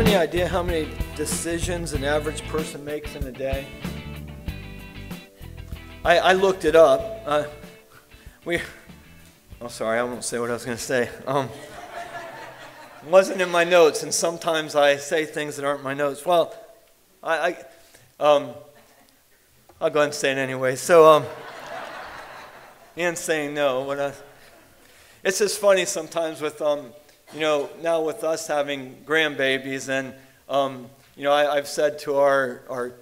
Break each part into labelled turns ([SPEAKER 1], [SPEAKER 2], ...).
[SPEAKER 1] have any idea how many decisions an average person makes in a day? I, I looked it up. Uh, we, oh, sorry, I won't say what I was going to say. Um, wasn't in my notes, and sometimes I say things that aren't my notes. Well, I, I um, I'll go ahead and say it anyway. So, um, and saying no. What I, it's just funny sometimes with, um, you know, now with us having grandbabies, and, um, you know, I, I've said to our, our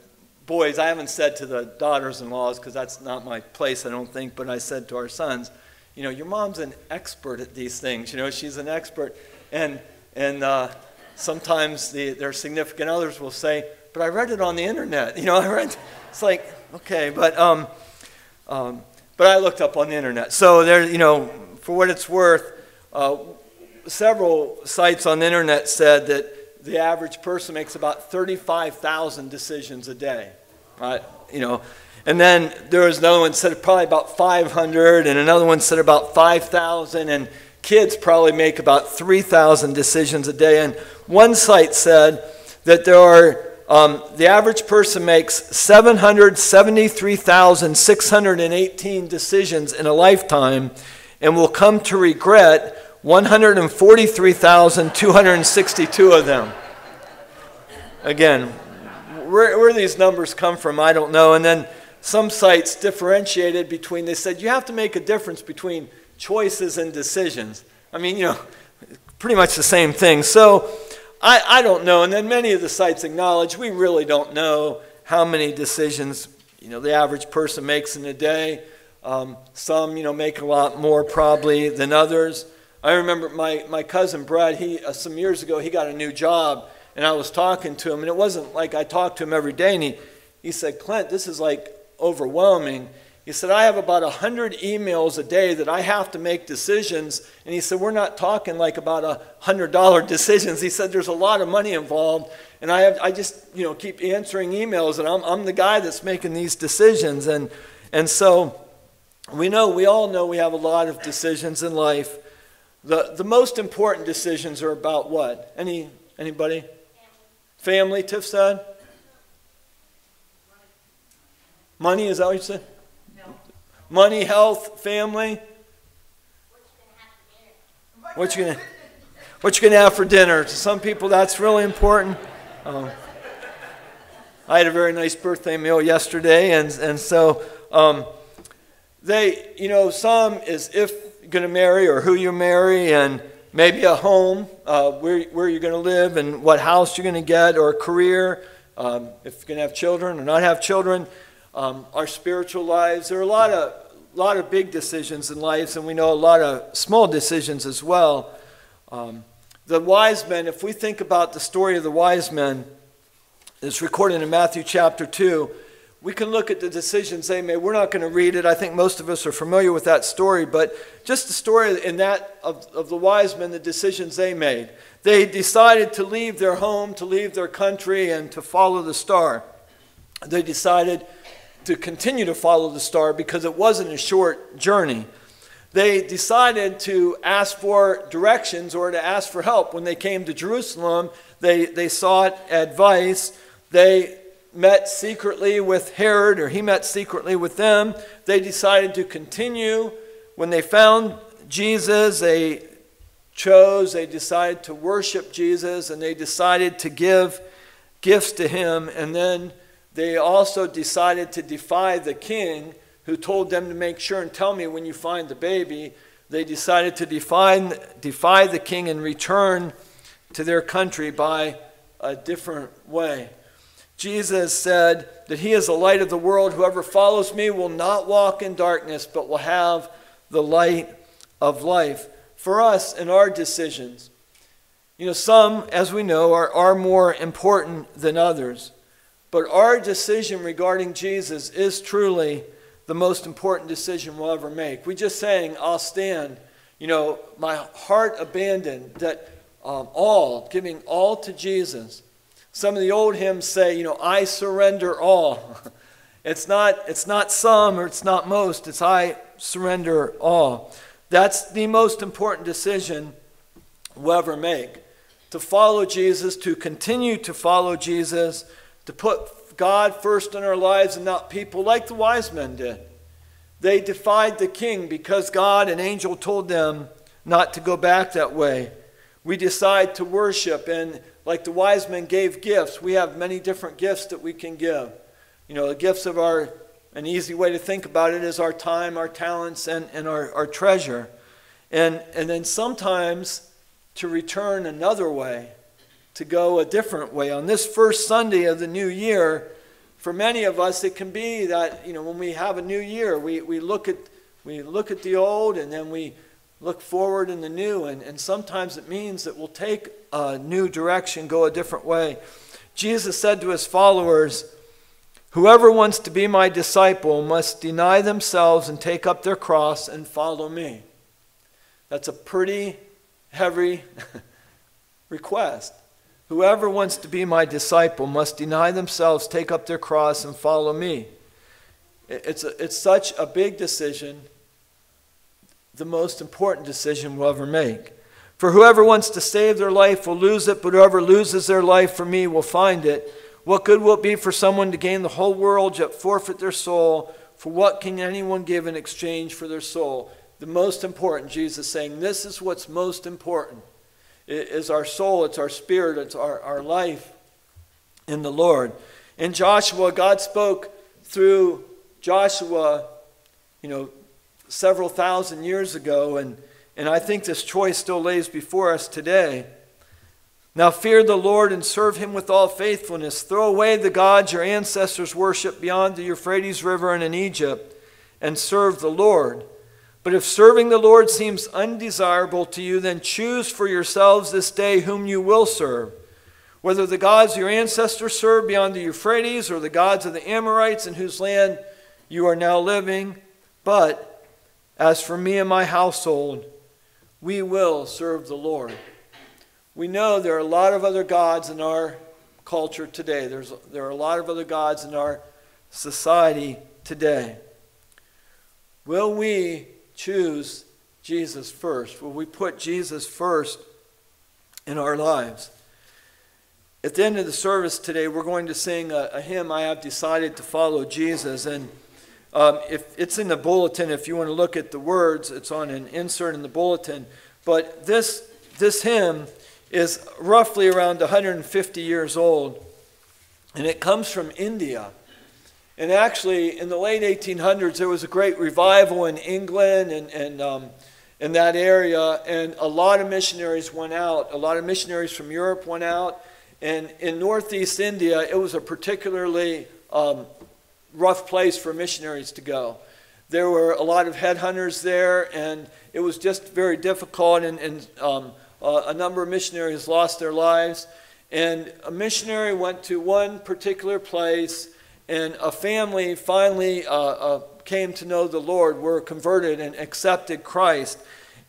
[SPEAKER 1] boys, I haven't said to the daughters in laws because that's not my place, I don't think, but I said to our sons, you know, your mom's an expert at these things. You know, she's an expert. And, and uh, sometimes the, their significant others will say, but I read it on the internet. You know, I read, it's like, okay, but, um, um, but I looked up on the internet. So there, you know, for what it's worth, uh, several sites on the internet said that the average person makes about 35,000 decisions a day right? You know, and then there was another one said probably about 500, and another one said about 5,000, and kids probably make about 3,000 decisions a day. And one site said that there are um, the average person makes 773,618 decisions in a lifetime and will come to regret 143,262 of them. Again, where, where these numbers come from, I don't know. And then some sites differentiated between, they said you have to make a difference between choices and decisions. I mean, you know, pretty much the same thing. So I, I don't know. And then many of the sites acknowledge we really don't know how many decisions, you know, the average person makes in a day. Um, some, you know, make a lot more probably than others. I remember my, my cousin Brad, he, uh, some years ago, he got a new job and I was talking to him, and it wasn't like I talked to him every day, and he, he said, Clint, this is like overwhelming. He said, I have about 100 emails a day that I have to make decisions. And he said, We're not talking like about a $100 decisions. He said, There's a lot of money involved. And I, have, I just, you know, keep answering emails, and I'm, I'm the guy that's making these decisions. And, and so we know, we all know we have a lot of decisions in life. The, the most important decisions are about what? Any, anybody? Family, Tiff said? Money, is that what you said? Money, health, family. What you gonna What you gonna have for dinner? To some people, that's really important. Um, I had a very nice birthday meal yesterday, and and so um, they, you know, some is if you're gonna marry or who you marry, and maybe a home, uh, where, where you're going to live and what house you're going to get, or a career, um, if you're going to have children or not have children, um, our spiritual lives. There are a lot of, lot of big decisions in life, and we know a lot of small decisions as well. Um, the wise men, if we think about the story of the wise men, it's recorded in Matthew chapter 2 we can look at the decisions they made. We're not going to read it. I think most of us are familiar with that story, but just the story in that of, of the wise men, the decisions they made. They decided to leave their home, to leave their country, and to follow the star. They decided to continue to follow the star because it wasn't a short journey. They decided to ask for directions or to ask for help. When they came to Jerusalem, they, they sought advice. They met secretly with Herod, or he met secretly with them. They decided to continue. When they found Jesus, they chose, they decided to worship Jesus, and they decided to give gifts to him. And then they also decided to defy the king who told them to make sure and tell me when you find the baby. They decided to defy, defy the king and return to their country by a different way. Jesus said that he is the light of the world. Whoever follows me will not walk in darkness, but will have the light of life. For us and our decisions, you know, some, as we know, are, are more important than others. But our decision regarding Jesus is truly the most important decision we'll ever make. We just saying, I'll stand, you know, my heart abandoned, that um, all, giving all to Jesus some of the old hymns say, you know, I surrender all. It's not, it's not some or it's not most, it's I surrender all. That's the most important decision we'll ever make. to follow Jesus, to continue to follow Jesus, to put God first in our lives and not people like the wise men did. They defied the king because God, an angel, told them not to go back that way. We decide to worship, and like the wise men gave gifts, we have many different gifts that we can give. You know, the gifts of our, an easy way to think about it is our time, our talents, and, and our, our treasure. And, and then sometimes to return another way, to go a different way. On this first Sunday of the new year, for many of us, it can be that, you know, when we have a new year, we, we, look, at, we look at the old and then we look forward in the new. And, and sometimes it means that we'll take a new direction, go a different way. Jesus said to his followers, Whoever wants to be my disciple must deny themselves and take up their cross and follow me. That's a pretty heavy request. Whoever wants to be my disciple must deny themselves, take up their cross, and follow me. It's, a, it's such a big decision, the most important decision we'll ever make. For whoever wants to save their life will lose it, but whoever loses their life for me will find it. What good will it be for someone to gain the whole world yet forfeit their soul? For what can anyone give in exchange for their soul? The most important, Jesus saying, this is what's most important It is our soul, it's our spirit, it's our, our life in the Lord. In Joshua, God spoke through Joshua, you know, several thousand years ago, and, and I think this choice still lays before us today. Now fear the Lord and serve him with all faithfulness. Throw away the gods your ancestors worshiped beyond the Euphrates River and in Egypt, and serve the Lord. But if serving the Lord seems undesirable to you, then choose for yourselves this day whom you will serve. Whether the gods your ancestors served beyond the Euphrates or the gods of the Amorites in whose land you are now living. But as for me and my household, we will serve the Lord. We know there are a lot of other gods in our culture today. There's, there are a lot of other gods in our society today. Will we choose Jesus first? Will we put Jesus first in our lives? At the end of the service today, we're going to sing a, a hymn, I Have Decided to Follow Jesus. And um, if it's in the bulletin, if you want to look at the words, it's on an insert in the bulletin. But this, this hymn is roughly around 150 years old, and it comes from India. And actually, in the late 1800s, there was a great revival in England and, and um, in that area, and a lot of missionaries went out. A lot of missionaries from Europe went out. And in northeast India, it was a particularly um, rough place for missionaries to go. There were a lot of headhunters there, and it was just very difficult, and, and um, uh, a number of missionaries lost their lives. And a missionary went to one particular place and a family finally uh, uh, came to know the Lord, were converted and accepted Christ.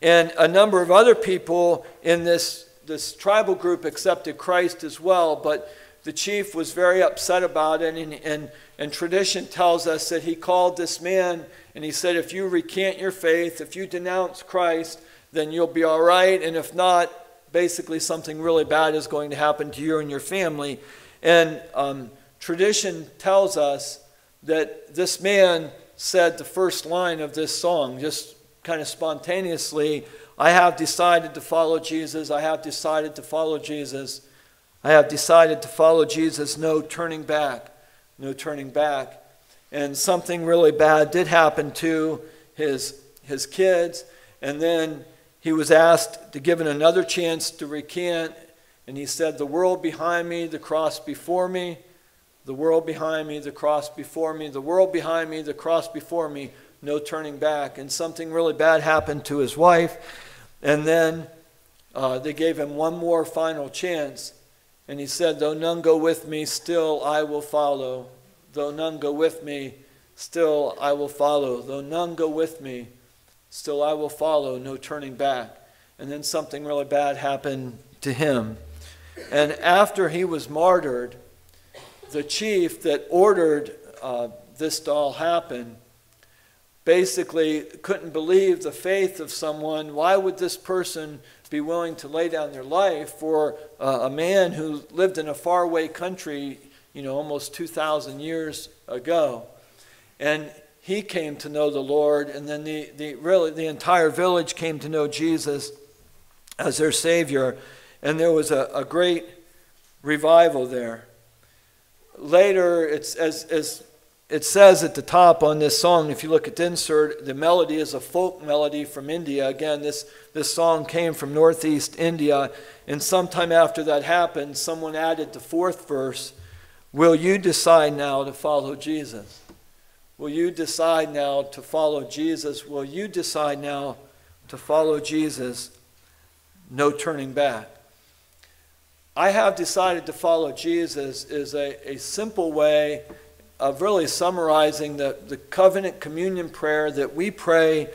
[SPEAKER 1] And a number of other people in this, this tribal group accepted Christ as well, but the chief was very upset about it. And, and, and tradition tells us that he called this man and he said, If you recant your faith, if you denounce Christ, then you'll be all right. And if not, basically something really bad is going to happen to you and your family. And um, tradition tells us that this man said the first line of this song just kind of spontaneously I have decided to follow Jesus. I have decided to follow Jesus. I have decided to follow Jesus. No turning back. No turning back. And something really bad did happen to his, his kids. And then he was asked to give him another chance to recant. And he said, The world behind me, the cross before me the world behind me, the cross before me, the world behind me, the cross before me, no turning back. And something really bad happened to his wife. And then uh, they gave him one more final chance. And he said, Though none go with me, still I will follow. Though none go with me, still I will follow. Though none go with me, still I will follow, no turning back. And then something really bad happened to him. And after he was martyred, the chief that ordered uh, this to all happen basically couldn't believe the faith of someone. Why would this person be willing to lay down their life for uh, a man who lived in a faraway country, you know, almost 2,000 years ago. And he came to know the Lord, and then the, the, really the entire village came to know Jesus as their Savior. And there was a, a great revival there. Later, it's as, as it says at the top on this song, if you look at the insert, the melody is a folk melody from India. Again, this, this song came from northeast India. And sometime after that happened, someone added the fourth verse Will you decide now to follow Jesus? Will you decide now to follow Jesus? Will you decide now to follow Jesus? No turning back. I have decided to follow Jesus is a, a simple way of really summarizing the, the covenant communion prayer that we pray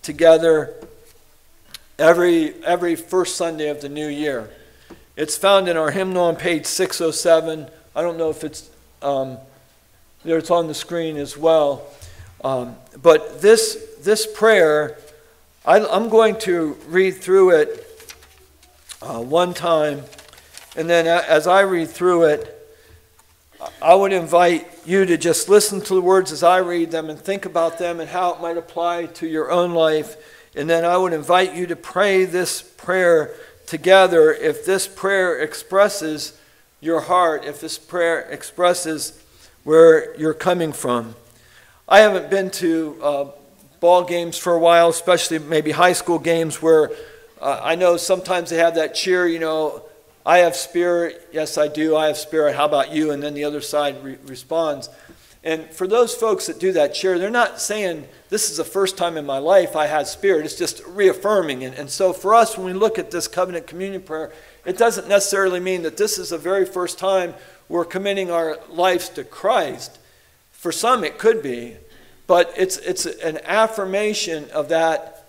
[SPEAKER 1] together every, every first Sunday of the new year. It's found in our hymnal on page 607. I don't know if it's um, there, it's on the screen as well. Um, but this, this prayer, I, am going to read through it uh, one time, and then as I read through it, I would invite you to just listen to the words as I read them and think about them and how it might apply to your own life. And then I would invite you to pray this prayer together if this prayer expresses your heart, if this prayer expresses where you're coming from. I haven't been to uh, ball games for a while, especially maybe high school games where uh, I know sometimes they have that cheer, you know, I have spirit. Yes, I do. I have spirit. How about you? And then the other side re- responds. And for those folks that do that cheer, they're not saying, This is the first time in my life I had spirit. It's just reaffirming. And, and so for us, when we look at this covenant communion prayer, it doesn't necessarily mean that this is the very first time we're committing our lives to Christ. For some, it could be. But it's, it's an affirmation of that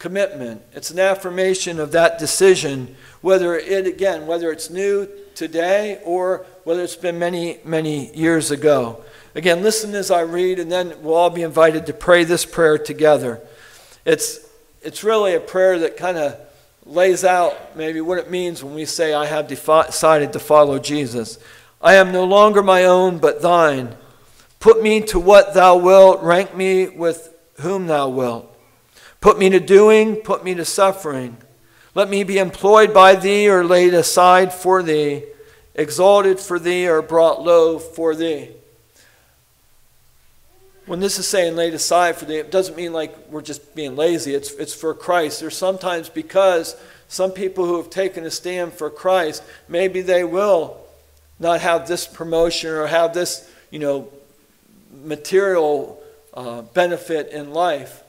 [SPEAKER 1] commitment, it's an affirmation of that decision whether it, again, whether it's new today or whether it's been many, many years ago. Again, listen as I read, and then we'll all be invited to pray this prayer together. It's, it's really a prayer that kind of lays out maybe what it means when we say, I have decided to follow Jesus. I am no longer my own, but thine. Put me to what thou wilt, rank me with whom thou wilt. Put me to doing, put me to suffering. Let me be employed by thee or laid aside for thee, exalted for thee or brought low for thee. When this is saying laid aside for thee, it doesn't mean like we're just being lazy. It's, it's for Christ. There's sometimes because some people who have taken a stand for Christ, maybe they will not have this promotion or have this, you know, material uh, benefit in life.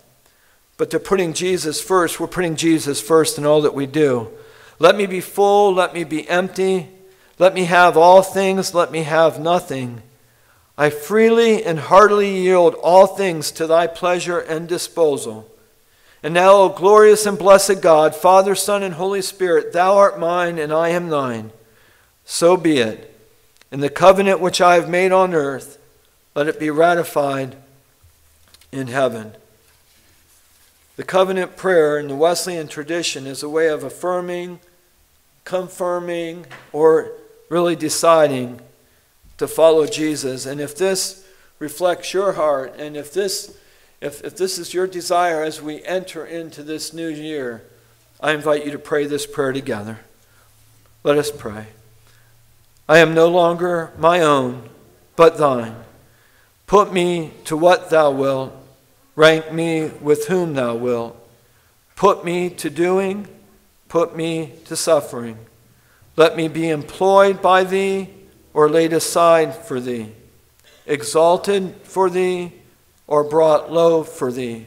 [SPEAKER 1] But to putting Jesus first, we're putting Jesus first in all that we do. Let me be full, let me be empty, let me have all things, let me have nothing. I freely and heartily yield all things to thy pleasure and disposal. And now, O glorious and blessed God, Father, Son, and Holy Spirit, thou art mine and I am thine. So be it. In the covenant which I have made on earth, let it be ratified in heaven. The covenant prayer in the Wesleyan tradition is a way of affirming, confirming, or really deciding to follow Jesus. And if this reflects your heart, and if this, if, if this is your desire as we enter into this new year, I invite you to pray this prayer together. Let us pray. I am no longer my own, but thine. Put me to what thou wilt Rank me with whom thou wilt. Put me to doing, put me to suffering. Let me be employed by thee or laid aside for thee, exalted for thee or brought low for thee.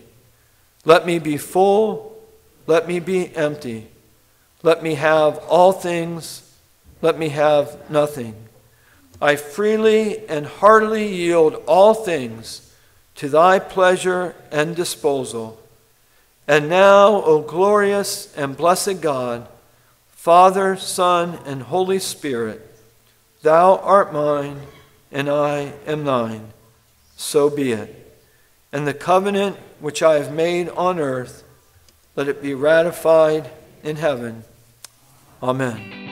[SPEAKER 1] Let me be full, let me be empty. Let me have all things, let me have nothing. I freely and heartily yield all things to thy pleasure and disposal. And now, O glorious and blessed God, Father, Son, and Holy Spirit, thou art mine, and I am thine. So be it. And the covenant which I have made on earth, let it be ratified in heaven. Amen.